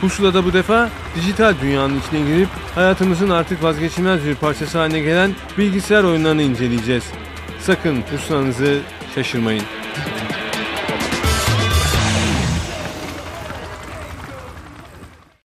Pusula'da bu defa dijital dünyanın içine girip hayatımızın artık vazgeçilmez bir parçası haline gelen bilgisayar oyunlarını inceleyeceğiz. Sakın pusulanızı şaşırmayın.